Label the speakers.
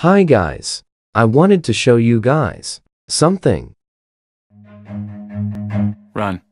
Speaker 1: Hi guys. I wanted to show you guys something.
Speaker 2: Run.